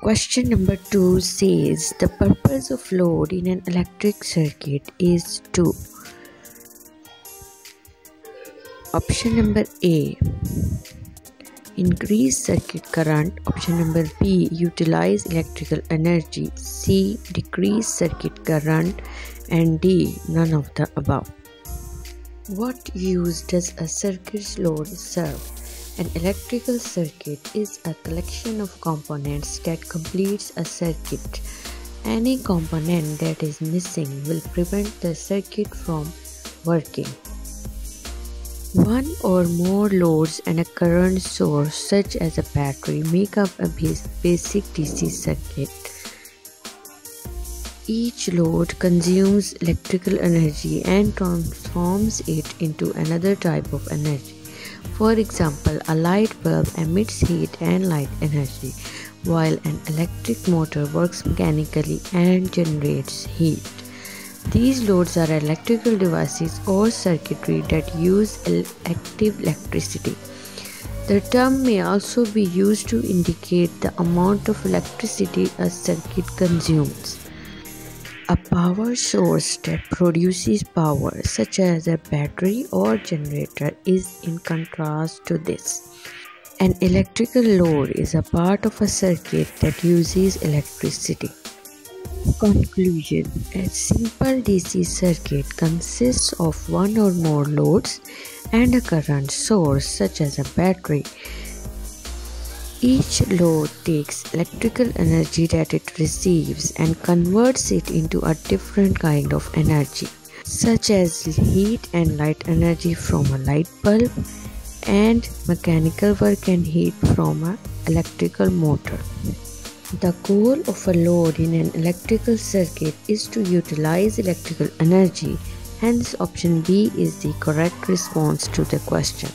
Question number 2 says the purpose of load in an electric circuit is to Option number A Increase circuit current. Option number B Utilize electrical energy. C Decrease circuit current. And D None of the above. What use does a circuit load serve? An electrical circuit is a collection of components that completes a circuit. Any component that is missing will prevent the circuit from working. One or more loads and a current source such as a battery make up a basic DC circuit. Each load consumes electrical energy and transforms it into another type of energy. For example, a light bulb emits heat and light energy, while an electric motor works mechanically and generates heat. These loads are electrical devices or circuitry that use active electricity. The term may also be used to indicate the amount of electricity a circuit consumes. A power source that produces power, such as a battery or generator, is in contrast to this. An electrical load is a part of a circuit that uses electricity. Conclusion A simple DC circuit consists of one or more loads and a current source such as a battery. Each load takes electrical energy that it receives and converts it into a different kind of energy, such as heat and light energy from a light bulb and mechanical work and heat from an electrical motor. The goal of a load in an electrical circuit is to utilize electrical energy, hence option B is the correct response to the question.